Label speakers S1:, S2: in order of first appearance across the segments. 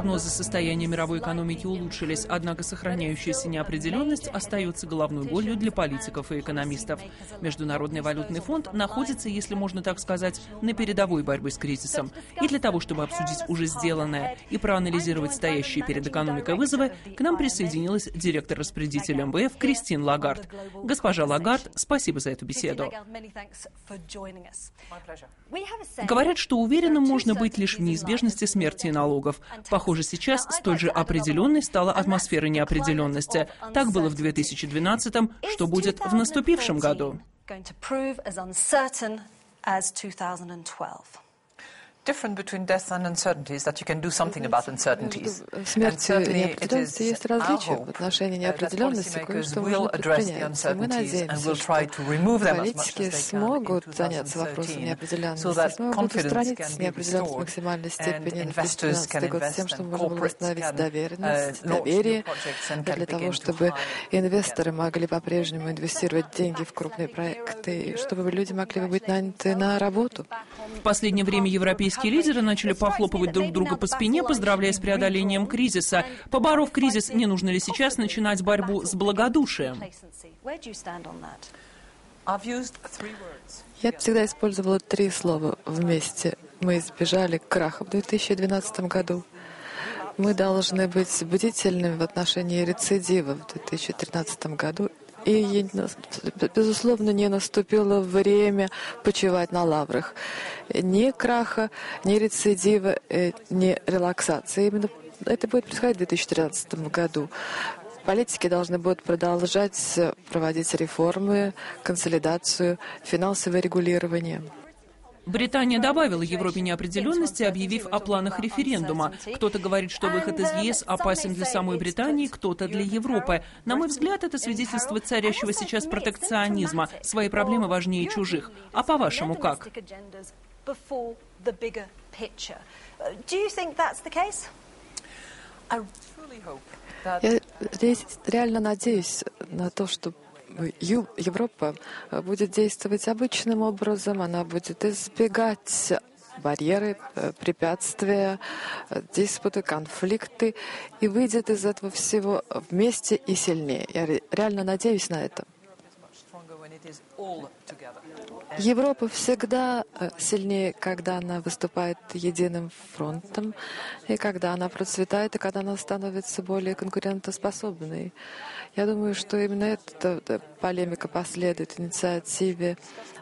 S1: Прогнозы состояния мировой экономики улучшились, однако сохраняющаяся неопределенность остается головной болью для политиков и экономистов. Международный валютный фонд находится, если можно так сказать, на передовой борьбы с кризисом. И для того, чтобы обсудить уже сделанное и проанализировать стоящие перед экономикой вызовы, к нам присоединилась директор-распределитель МВФ Кристин Лагард. Госпожа Лагард, спасибо за эту беседу. Говорят, что уверенным можно быть лишь в неизбежности смерти и налогов. Похоже, сейчас столь же определенной стала атмосфера неопределенности. Так было в 2012-м, что будет в наступившем году.
S2: Different between death and uncertainty is that you can do something about uncertainties.
S3: В смерти неопределенности есть различия в отношении неопределенности, кое-что можно предпринять. Мы надеемся, что политики смогут заняться вопросом неопределенности, смогут устранить неопределенность в максимальной степени на 2012 год с тем, чтобы можно было восстановить доверенность, доверие, для того, чтобы инвесторы могли по-прежнему инвестировать деньги в крупные проекты, чтобы люди могли быть наняты на работу.
S1: В последнее время европейские Европейские лидеры начали похлопывать друг друга по спине, поздравляя с преодолением кризиса. Поборов кризис, не нужно ли сейчас начинать борьбу с благодушием?
S3: Я всегда использовала три слова вместе. Мы избежали краха в 2012 году. Мы должны быть бдительными в отношении рецидива в 2013 году и, безусловно, не наступило время почивать на лаврах. Ни краха, ни рецидива, э, ни релаксации. Именно это будет происходить в 2013 году. Политики должны будут продолжать проводить реформы, консолидацию, финансовое регулирование.
S1: Британия добавила Европе неопределенности, объявив о планах референдума. Кто-то говорит, что выход из ЕС опасен для самой Британии, кто-то для Европы. На мой взгляд, это свидетельство царящего сейчас протекционизма. Свои проблемы важнее чужих. А по-вашему, как?
S3: Я здесь реально надеюсь на то, что Европа будет действовать обычным образом, она будет избегать барьеры, э, препятствия, э, диспуты, конфликты и выйдет из этого всего вместе и сильнее. Я реально надеюсь на это. Европа всегда э, сильнее, когда она выступает единым фронтом, и когда она процветает, и когда она становится более конкурентоспособной. Я думаю, что именно эта полемика последует инициативе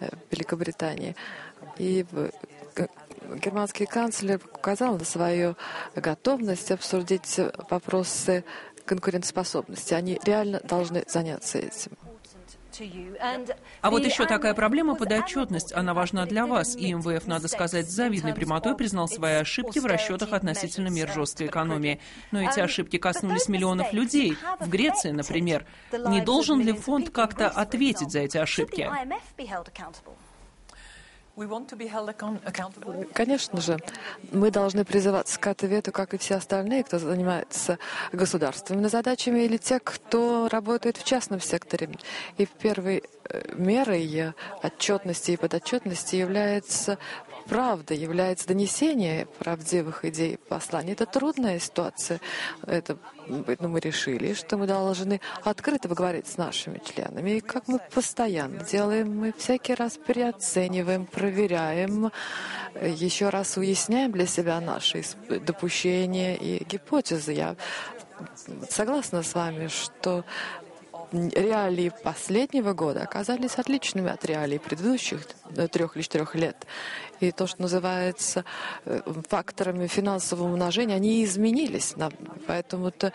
S3: э, Великобритании. И германский канцлер указал на свою готовность обсудить вопросы конкурентоспособности. Они реально должны заняться этим.
S1: А вот еще такая проблема – подотчетность. Она важна для вас. И МВФ, надо сказать, с завидной прямотой признал свои ошибки в расчетах относительно мер жесткой экономии. Но эти ошибки коснулись миллионов людей. В Греции, например. Не должен ли фонд как-то ответить за эти ошибки?
S3: Конечно же, мы должны призываться к ответу, как и все остальные, кто занимается государственными задачами, или те, кто работает в частном секторе. И первой э, мерой отчетности и подотчетности является правда является донесение правдивых идей посланий. Это трудная ситуация. Это, но ну, мы решили, что мы должны открыто поговорить с нашими членами. И как мы постоянно делаем, мы всякий раз переоцениваем, проверяем, еще раз уясняем для себя наши допущения и гипотезы. Я согласна с вами, что реалии последнего года оказались отличными от реалий предыдущих э, трех или четырех лет. И то, что называется э, факторами финансового умножения, они изменились. Поэтому-то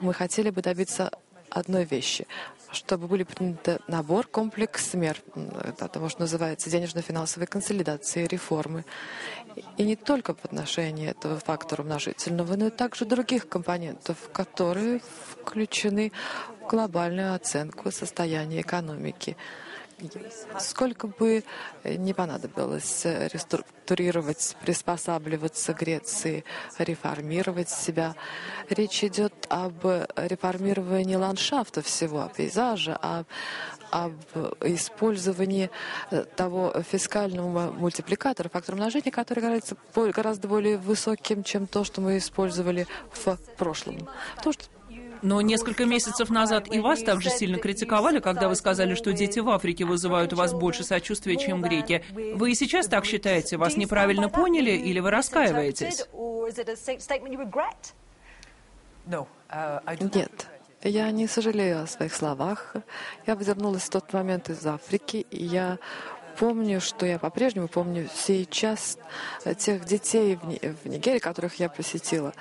S3: мы хотели бы добиться одной вещи, чтобы были приняты набор, комплекс мер, того, что называется денежно-финансовой консолидации, реформы. И не только в отношении этого фактора умножительного, но и также других компонентов, которые включены в глобальную оценку состояния экономики. Сколько бы не понадобилось реструктурировать, приспосабливаться Греции, реформировать себя, речь идет об реформировании ландшафта всего, пейзажа, об, об использовании того фискального мультипликатора, фактора умножения, который гораздо, гораздо более высоким, чем то, что мы использовали в прошлом. То, что
S1: но несколько месяцев назад и вас также сильно критиковали, когда вы сказали, что дети в Африке вызывают у вас больше сочувствия, чем греки. Вы и сейчас так считаете? Вас неправильно поняли или вы раскаиваетесь?
S3: Нет. Я не сожалею о своих словах. Я вернулась в тот момент из Африки, и я помню, что я по-прежнему помню сейчас тех детей в Нигерии, которых я посетила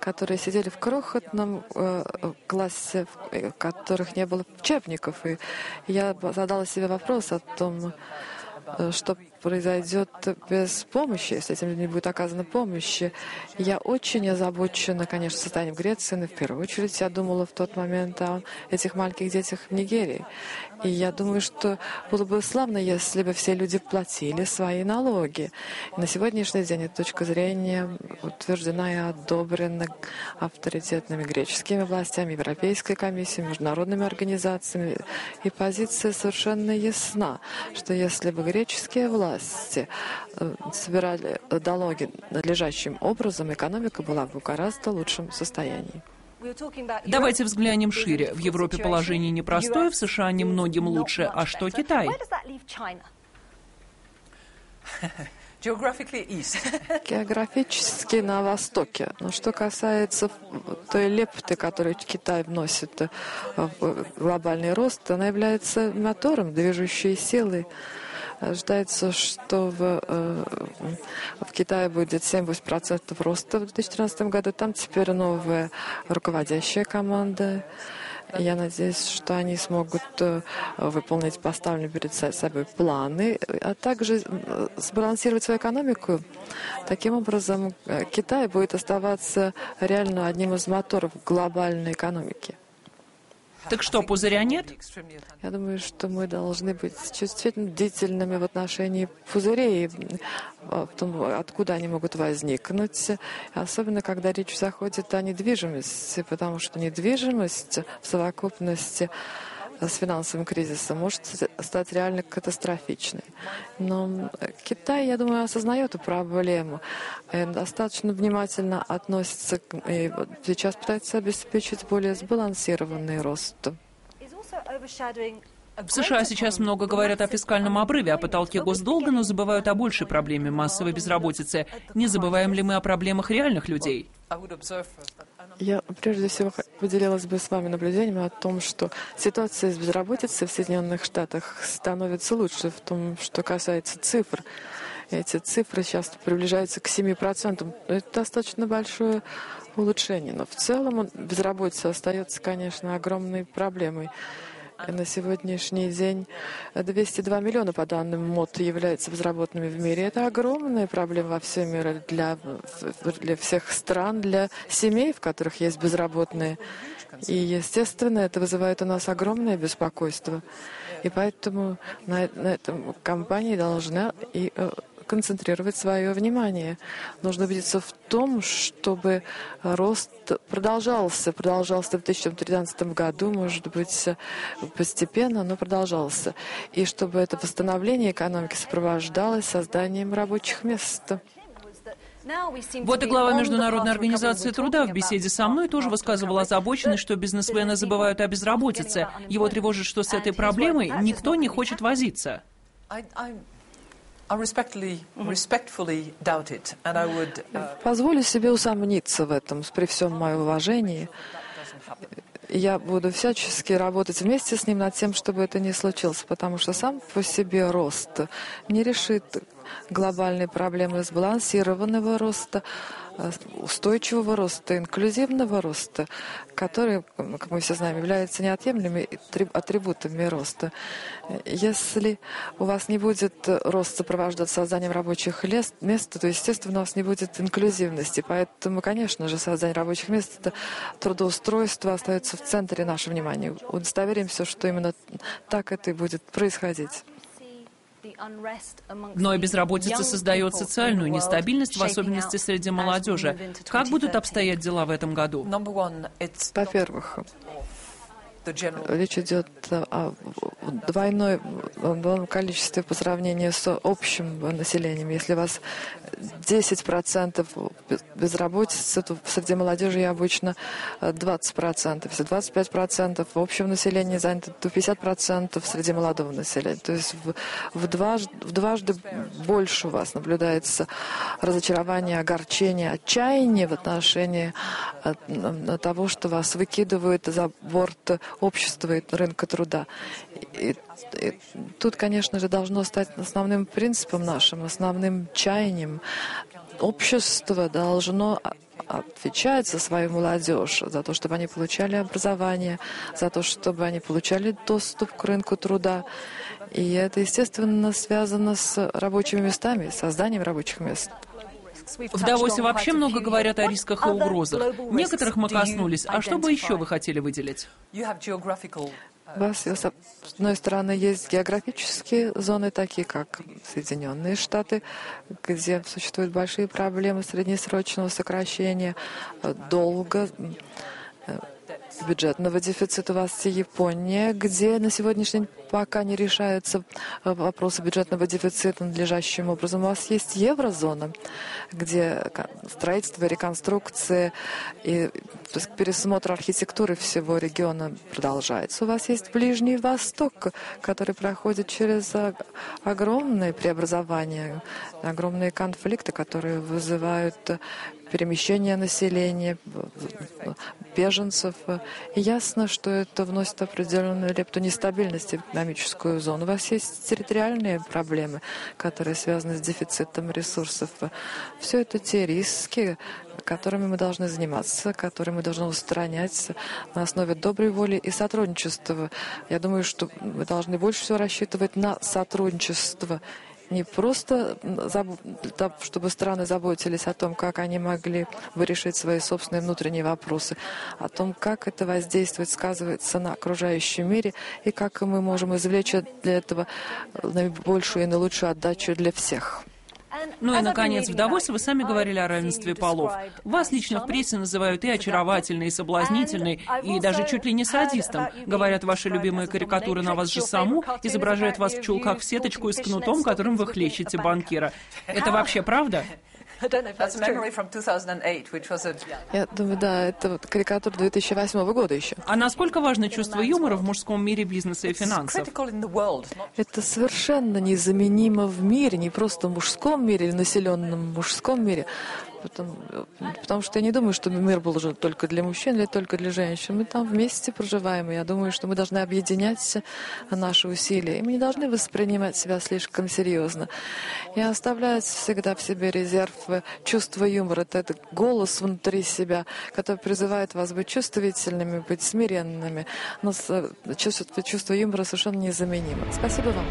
S3: которые сидели в крохотном э, классе, в которых не было учебников. И я задала себе вопрос о том, э, что произойдет без помощи, если этим не будет оказана помощь. Я очень озабочена, конечно, состоянием Греции, но в первую очередь я думала в тот момент о этих маленьких детях в Нигерии. И я думаю, что было бы славно, если бы все люди платили свои налоги. И на сегодняшний день эта точка зрения утверждена и одобрена авторитетными греческими властями, Европейской комиссией, международными организациями. И позиция совершенно ясна, что если бы греческие власти э, собирали налоги надлежащим образом, экономика была бы в гораздо лучшем состоянии.
S1: Давайте взглянем шире. В Европе положение непростое, в США немногим лучше. А что Китай?
S3: Географически на востоке. Но что касается той лепты, которую Китай вносит в глобальный рост, она является мотором, движущей силой. Ожидается, что в, э, в Китае будет 7-8% роста в 2013 году. Там теперь новая руководящая команда. Я надеюсь, что они смогут э, выполнить поставленные перед собой планы, а также э, сбалансировать свою экономику. Таким образом, Китай будет оставаться реально одним из моторов глобальной экономики.
S1: Так что, пузыря нет?
S3: Я думаю, что мы должны быть чувствительно бдительными в отношении пузырей, в том, откуда они могут возникнуть, особенно когда речь заходит о недвижимости, потому что недвижимость в совокупности с финансовым кризисом может стать реально катастрофичной. Но Китай, я думаю, осознает эту проблему, достаточно внимательно относится и сейчас пытается обеспечить более сбалансированный рост.
S1: В США сейчас много говорят о фискальном обрыве, о потолке госдолга, но забывают о большей проблеме массовой безработицы. Не забываем ли мы о проблемах реальных людей?
S3: Я прежде всего поделилась бы с вами наблюдением о том, что ситуация с безработицей в Соединенных Штатах становится лучше в том, что касается цифр. Эти цифры сейчас приближаются к 7%. Это достаточно большое улучшение. Но в целом безработица остается, конечно, огромной проблемой. На сегодняшний день 202 миллиона, по данным МОД, являются безработными в мире. Это огромная проблема во всем мире для, для всех стран, для семей, в которых есть безработные. И, естественно, это вызывает у нас огромное беспокойство. И поэтому на, на этом компании должна и э, концентрировать свое внимание. Нужно убедиться в том, чтобы рост продолжался, продолжался в 2013 году, может быть, постепенно, но продолжался. И чтобы это восстановление экономики сопровождалось созданием рабочих мест.
S1: Вот и глава Международной организации труда в беседе со мной тоже высказывал озабоченность, что бизнесмены забывают о безработице. Его тревожит, что с этой проблемой никто не хочет возиться.
S3: Uh, Позволю себе усомниться в этом, при всем моем уважении. Я буду всячески работать вместе с ним над тем, чтобы это не случилось, потому что сам по себе рост не решит глобальные проблемы сбалансированного роста, э, устойчивого роста, инклюзивного роста, которые, как мы все знаем, являются неотъемлемыми атрибутами роста. Если у вас не будет рост сопровождаться созданием рабочих мест, то, естественно, у вас не будет инклюзивности. Поэтому, конечно же, создание рабочих мест, это трудоустройство остается в центре нашего внимания. Удостоверимся, что именно так это и будет происходить.
S1: Но и безработица создает социальную нестабильность, в особенности среди молодежи. Как будут обстоять дела в этом году?
S3: Во-первых, Речь идет о двойной двойном количестве по сравнению с общим населением. Если у вас 10% безработицы, то среди молодежи обычно 20%. Если 25% общего населения занято, то 50% среди молодого населения. То есть в, в, дважды, в дважды больше у вас наблюдается разочарование, огорчение, отчаяние в отношении того, что вас выкидывают за борт общества и рынка труда. И, и тут, конечно же, должно стать основным принципом нашим, основным чаянием. Общество должно отвечать за свою молодежь, за то, чтобы они получали образование, за то, чтобы они получали доступ к рынку труда. И это, естественно, связано с рабочими местами, созданием рабочих мест.
S1: В Давосе вообще много говорят о рисках и угрозах. Некоторых мы коснулись. А что бы еще вы хотели выделить?
S3: Вас, с одной стороны, есть географические зоны, такие как Соединенные Штаты, где существуют большие проблемы среднесрочного сокращения долга, э, бюджетного дефицита. У вас Япония, где на сегодняшний день пока не решаются э, вопросы бюджетного дефицита надлежащим образом. У вас есть еврозона, где строительство, реконструкция и пересмотр архитектуры всего региона продолжается. У вас есть Ближний Восток, который проходит через огромные преобразования, огромные конфликты, которые вызывают перемещение населения, беженцев. И ясно, что это вносит определенную лепту нестабильности в экономическую зону. У вас есть территориальные проблемы, которые связаны с дефицитом ресурсов. Все это те риски, которыми мы должны заниматься, которые мы должны устранять на основе доброй воли и сотрудничества. Я думаю, что мы должны больше всего рассчитывать на сотрудничество не просто, чтобы страны заботились о том, как они могли бы решить свои собственные внутренние вопросы, о том, как это воздействует, сказывается на окружающем мире, и как мы можем извлечь для этого наибольшую и наилучшую отдачу для всех.
S1: Ну и, наконец, в Давосе вы сами говорили о равенстве полов. Вас лично в прессе называют и очаровательной, и соблазнительной, и даже чуть ли не садистом. Говорят, ваши любимые карикатуры на вас же саму изображают вас в чулках в сеточку и с кнутом, которым вы хлещете банкира. Это вообще правда?
S3: Я думаю, да, это вот карикатура 2008 года еще.
S1: А насколько важно чувство юмора в мужском мире бизнеса и финансов?
S3: Это совершенно незаменимо в мире, не просто в мужском мире или населенном мужском мире, Потому, потому что я не думаю, что мир был уже только для мужчин или только для женщин. Мы там вместе проживаем, и я думаю, что мы должны объединять наши усилия. И мы не должны воспринимать себя слишком серьезно. И оставлять всегда в себе резерв чувства юмора. Это этот голос внутри себя, который призывает вас быть чувствительными, быть смиренными. Но чувство, чувство юмора совершенно незаменимо. Спасибо вам.